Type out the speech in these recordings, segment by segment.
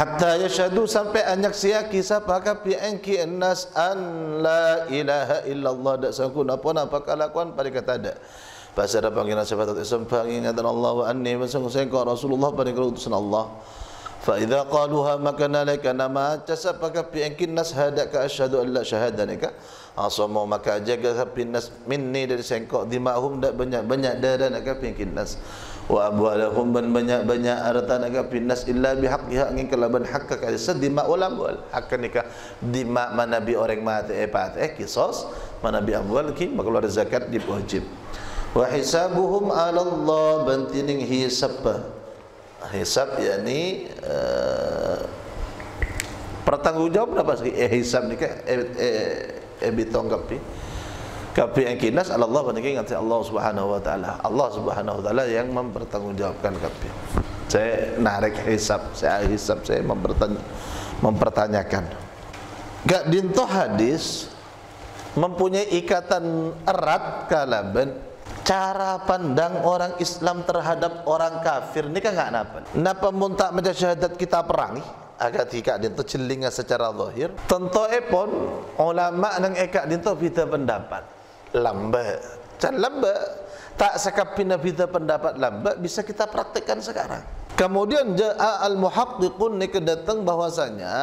hatta yashhadu sampai anyak siaki siapa ka pi anki annas an la ilaha illallah. Dak sangku napa napa kalakuan pada kata ada. Pasal ada panggilan sifat ism panggilan Allah wa anni. Masang saya Rasulullah pada utusan Allah. Fa idza qaluha maka nalika nama tasabaka pi ankin nas hadaka asyhadu an la syahadanaka asamu maka jaga pi nas minni dari sengkok dimahum dak banyak-banyak darah nak pi ankin nas wa abwalahum ban banyak-banyak harta nak pinas illa bihaqqiha ngin kalaban hakka ka sedima ulam wal hakka nikah dima manabi orang mati eh pat eh kisos manabi amwal ki mengeluar zakat di wajib. Wa hisabuhum ala Allah bantining hisab hisab yakni uh, pertanggungjawab apa sih eh hisab nikah eh eh, eh bitong kapi Kapi yang kinas Allah bandingkan dengan Allah Subhanahu wa taala. Allah Subhanahu wa taala yang mempertanggungjawabkan kapi. Saya narik hisab, saya hisab saya mempertanya, mempertanyakan. Gak dinto hadis mempunyai ikatan erat kalaban cara pandang orang Islam terhadap orang kafir ni kan enggak napa. Napa mun tak macam syahadat kita perangi agar tidak dinto celinga secara zahir. Tentu pun ulama nang ekak dinto beda pendapat lambat. Dan lambat tak sekapin bida pendapat lambat bisa kita praktikkan sekarang. Kemudian ja'a al-muhaqqiqun ni kedatang bahwasanya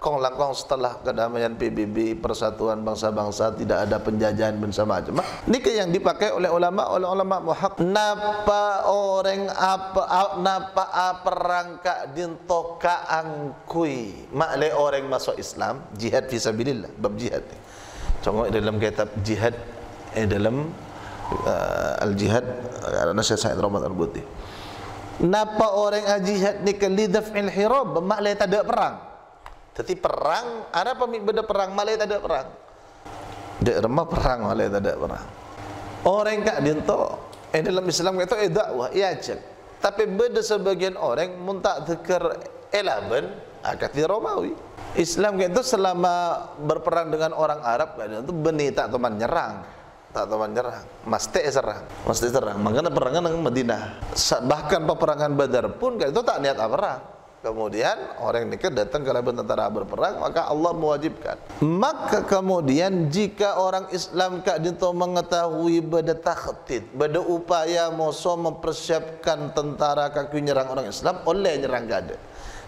kong langkong setelah kedamaian PBB Persatuan Bangsa-Bangsa tidak ada penjajahan bersama macam Ini yang dipakai oleh ulama oleh ulama muhaq napa orang apa napa perang ka dinto ka angkui makle orang masuk Islam jihad fisabilillah bab jihad. Contoh dalam kitab jihad eh dalam uh, al-jihad uh, nasihat Said Rahmat Al-Buti. Napa orang al-jihad ni ke lidaf il-hirab maklai tak ada perang. Tapi perang, ada pemik beda perang, maklai tak ada perang. Dek remah perang, maklai tak ada perang. Orang kak dinto, eh dalam Islam kata eh dakwah, iya cek. Tapi beda sebagian orang muntak tekar elaban, akati Romawi. Islam itu selama berperang dengan orang Arab, itu benih tak teman nyerang tak tahu menyerang mesti serang mesti serang makanya perangan dengan Madinah. Bahkan peperangan Badar pun itu tak niat perang kemudian orang ini datang ke laban tentara berperang maka Allah mewajibkan. Maka kemudian jika orang Islam kak dinto mengetahui pada takhtid pada upaya musuh mempersiapkan tentara kaki nyerang orang Islam oleh nyerang gada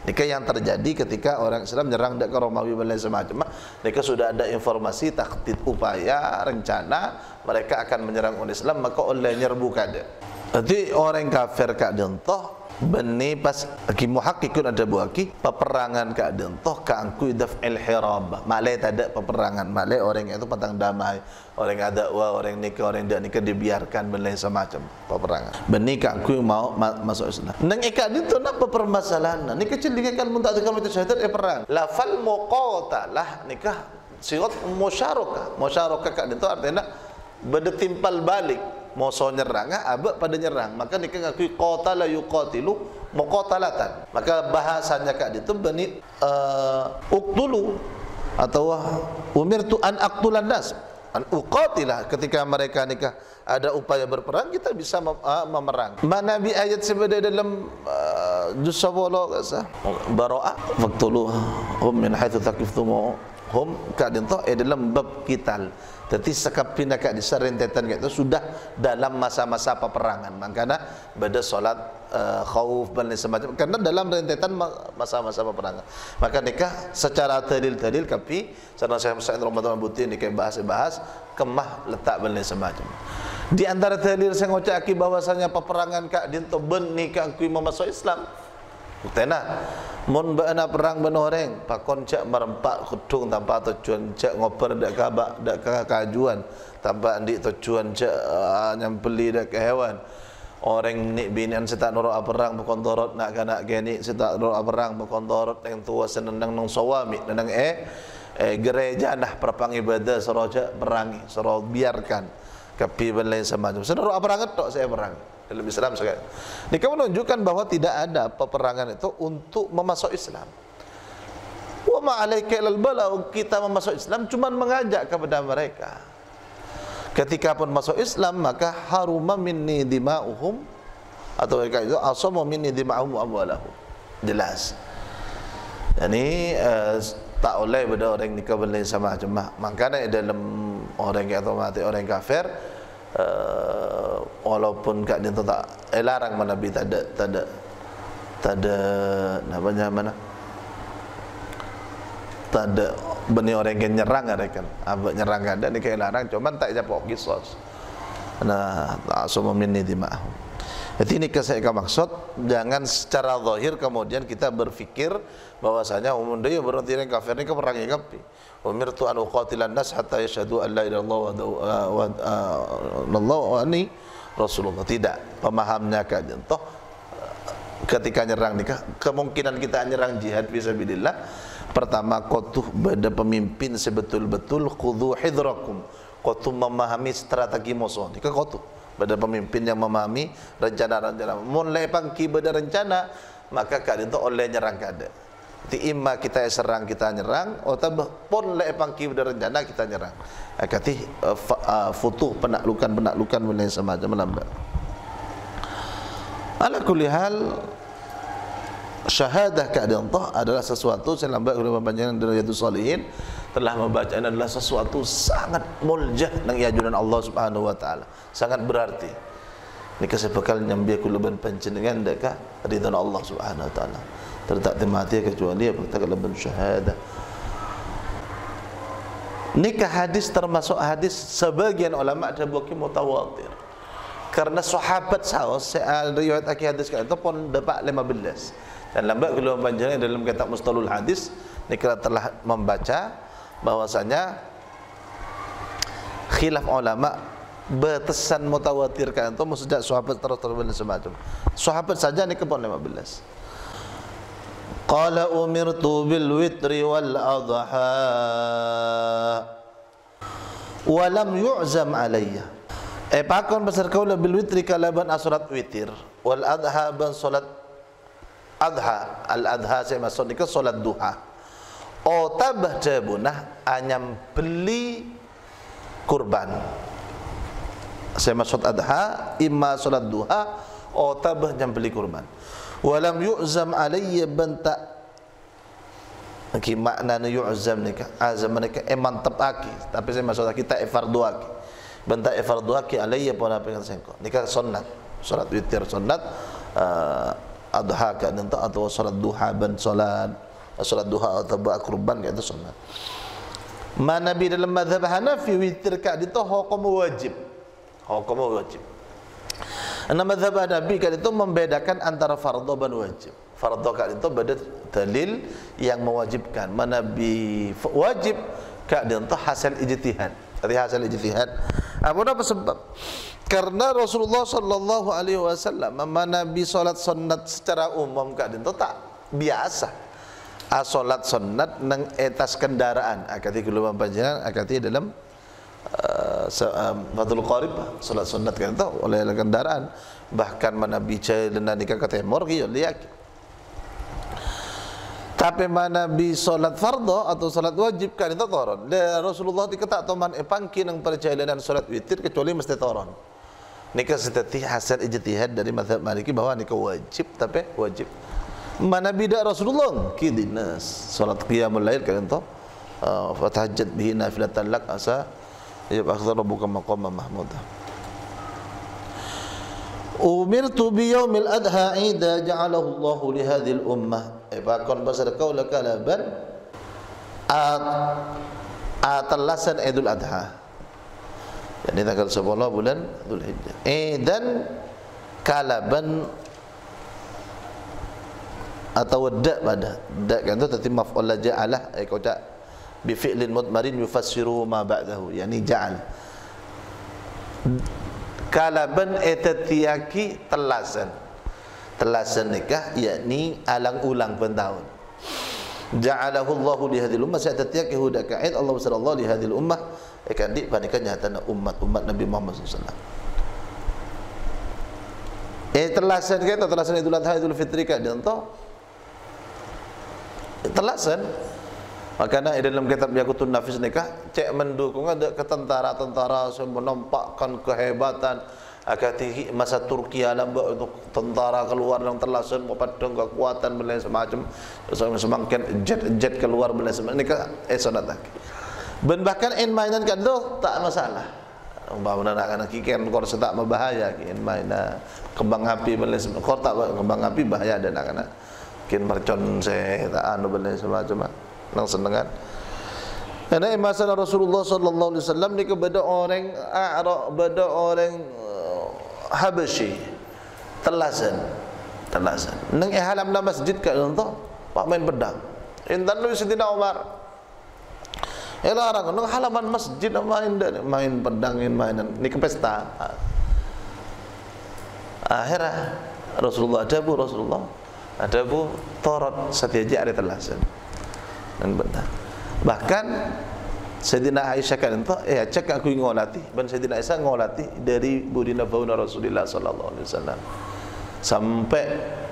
Nika yang terjadi ketika orang Islam menyerang ke Romawi dan lain semacam. Nika sudah ada informasi taktik upaya rencana mereka akan menyerang orang Islam maka oleh nyerbu kada. Jadi orang kafir kak dentoh Beni pas ki muhakkikun ada buaki peperangan ka dentoh ka angku daf el hirab malai tak ada peperangan. Malai orang itu petang damai. Orang ada wa orang nikah orang dak nikah dibiarkan benda semacam peperangan. Beni ka angku mau ma masuk Islam. Nang ikat itu nak permasalahan. Ni kecil kan mun tak ada macam syahadat eh perang. Lafal muqatalah nikah sirat musyarakah. Musyarakah ka itu artinya benda timpal balik musuh nyerang ah, abak pada nyerang. Maka ni kan ngakui qatala yuqatilu muqatalatan. Maka bahasanya kak itu bani uh, uqtulu. Atau umirtu an aqtulan nas an uqatila ketika mereka nikah ada upaya berperang kita bisa mem uh, memerang. Mana bi ayat sebenarnya dalam uh, juz 10 kasa baraa faqtulu hum min haitsu taqiftumu hum kadin to eh, dalam bab kital jadi sekap pindah kat di serentetan itu sudah dalam masa-masa peperangan. Makanya pada solat uh, khauf dan semacam. Karena dalam rentetan masa-masa peperangan. Maka nikah secara tadil-tadil tapi sana saya Said Ramadan Buti nikah bahas-bahas kemah letak dan semacam. Di antara tadil saya ngucap bahwasanya peperangan kak dinto ben nikah kui memasuk Islam. Tena mun bana perang ben orang pakon cak merempak kudung tanpa tujuan cak ngoper dak kabak dak kajuan tanpa andik tujuan cak uh, nyampeli dak hewan. Orang ni binian setak nurut perang pakon nak kana geni setak nurut perang pakon yang tua senendang nang sawami nang eh eh gereja nah perpang ibadah seroja perangi sero biarkan. Kapi ben lain semacam. Senurut perang tok saya perang dalam Islam sekali. Ini kamu menunjukkan bahwa tidak ada peperangan itu untuk memasuk Islam. Wa ma'alaika ilal balau kita memasuk Islam cuma mengajak kepada mereka. Ketika pun masuk Islam maka haruma minni dima'uhum atau mereka itu asamu minni dima'uhum amwalahum. Jelas. Ini uh, tak boleh pada orang nikah berlain sama cuma makanya dalam orang yang atau mati orang kafir uh, walaupun kat dia tak eh, larang mana Nabi tak ada tak ada tak ada namanya mana tak ada benih orang yang nyerang ada kan apa nyerang ada ni kayak larang cuma tak jawab kisos nah tak semua ini di jadi ini saya maksud jangan secara zahir kemudian kita berfikir bahwasanya umum dia berarti yang kafir ini keperangi kapi. Umir tu anu qatilan nas hatta yashhadu an la ilaha illallah wa ani Rasulullah. Tidak. Pemahamnya kan toh ketika nyerang nikah kemungkinan kita nyerang jihad fisabilillah pertama kotuh pada pemimpin sebetul-betul khudhu hidrakum kotuh memahami strategi musuh nikah kotuh pada pemimpin yang memahami rencana-rencana. Mulai pangki pada rencana, maka kali itu oleh nyerang kada. Ti imma kita serang kita nyerang, atau pun le pangki rencana kita nyerang. Kati uh, uh, futuh penaklukan penaklukan mulai semacam melambat. Ala kulli hal syahadah keadaan Allah adalah sesuatu saya lambat ulama panjang dari Riyadhus Salihin telah membaca ini adalah sesuatu sangat muljah nang yajunan Allah Subhanahu wa taala. Sangat berarti. Ni kasih bakal nyambi aku leban dekat ridha Allah Subhanahu wa taala tertak mati kecuali apa tak leban syahadah. Nikah hadis termasuk hadis sebagian ulama ada buki mutawatir. Karena sahabat saus riwayat akhir hadis itu pun dapat 15 dan lambat kalau panjangnya dalam kitab mustalul hadis nikah telah membaca bahwasanya khilaf ulama bertesan mutawatir kan itu sejak sahabat terus terus semacam. Sahabat saja ni kepon 15 witri wal adha wa lam yu'zam alayya eh pakon besar kau bil witri kalaban asurat witir wal adha ban salat adha al adha saya maksud ni ke salat duha Otabah jabunah anyam beli kurban. Saya maksud adha imma salat duha otabah nyam beli kurban. Walam yu'zam alayya banta Aki makna ni yu'zam ni azam ni ka eman tepaki tapi saya maksud kita fardu aki benta fardu aki alayya pun apa yang saya ni ka sunnat salat witir sunnat uh, adha ka atau salat duha ban salat solat duha atau buat kurban kat itu sunat. Mana bi dalam mazhab Hanafi witir kat itu hukum wajib. Hukum wajib. Ana mazhab Hanafi kat itu membedakan antara fardhu dan wajib. Fardhu kat itu beda dalil yang mewajibkan. Mana bi wajib kat itu hasil ijtihad. Jadi hasil ijtihad. Apa apa sebab? Karena Rasulullah sallallahu alaihi wasallam mana bi solat sunat secara umum kat itu tak biasa asolat sunat nang etas kendaraan akati keluar panjangan akati dalam uh, Fathul Qarib solat sunat kan itu oleh kendaraan. Bahkan mana bicara dan nikah kata morgi liak tapi mana bi solat fardu atau solat wajib kan itu dan Rasulullah dikata teman epangki nang perjalanan solat witir kecuali mesti turun. Nikah seteti hasil ijtihad dari mazhab Maliki bahwa nikah wajib tapi wajib. Mana bidak Rasulullah? Kidinas. Salat qiyamul lail kan tu uh, fatahajjat bihi nafilatan lak asa ya akhdar rabbuka maqama mahmud umirtu bi yaumil adha ida ja'alahu Allah li hadhihi al ummah eh bakon pasal kau la kalaban at atalasan idul adha. Jadi tanggal 10 bulan Dzulhijjah eh dan kalaban atau dak pada. Dak kan tu tadi maf'ul la ja'alah. Ai kau tak bi fi'lin mudmarin yufassiru ma ba'dahu yani ja'al kalaban etatiyaki telasan telasan nikah yakni alang ulang pentahun ja'alahu Allahu li hadhihi ummah tatiyaki huda ka'id. Allah sallallahu li hadhihi ummah akan di panikan nyata umat umat Nabi Muhammad alaihi Eh telasan kita telasan Idul Adha Idul Fitri kan? Contoh makanya dalam kitab Yakutun Nafis nikah cek mendukung ada ketentara-tentara yang menampakkan kehebatan. Akati masa Turki alam untuk tentara keluar yang terlasun padang kekuatan bela semacam. Semakin jet-jet keluar bela semacam. Ini eh sonat ben bahkan in mainan kan tu? Tak masalah. Umpama nak anak kiken kor setak berbahaya in mainan kembang api bela semacam. Kor tak kembang api bahaya dan anak-anak kin mercon se tak anu bela semacam nang senengan Karena masalah Rasulullah sallallahu alaihi wasallam ni kepada orang Arab, kepada orang Habasyi telasan. Telasan. Nang ihlam na masjid ka untuk pak main pedang. Intan lu sidina Umar. Ela orang nang halaman masjid main main pedang mainan. Ni ke pesta. Akhirnya Rasulullah ada bu Rasulullah. Ada bu torot setiaji ada telasan dan benar bahkan Sayyidina Aisyah kan itu eh cek aku ngolati ban Sayyidina Aisyah ngolati dari budina fauna Rasulullah sallallahu alaihi wasallam. Sampai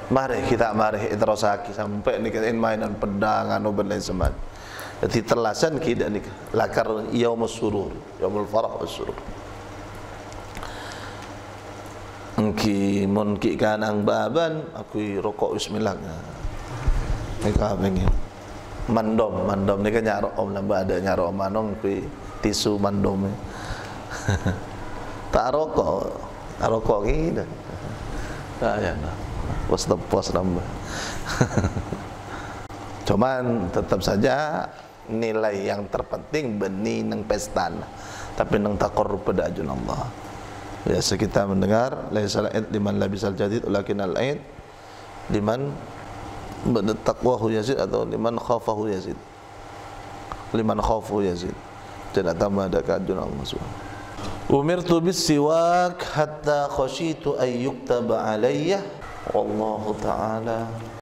mari kita mari terosaki sampai ni kita mainan pedang anu ben lain semat jadi terlasan kita ni lakar yaumus surur yaumul farah was surur Engki mun ki kanang baban aku rokok bismillah. Mereka pengen mandom mandom ni kan nyarok om lamba ada. Nyarok manong pi tisu mandom ni. Tak rokok. Tak rokok gitu tak. Ya nah pos pos nambah cuman tetap saja nilai yang terpenting benih neng pesta tapi neng takor pada ajun Allah. Biasa kita mendengar laisa al-aid liman labisal jadid ulakin al-aid liman taqwahu yazid atau liman khafahu yazid. Liman khafu yazid. Tidak tambah ada keajuan Allah SWT umirtu bis siwak hatta khashitu an yuktaba alayya. Wallahu ta'ala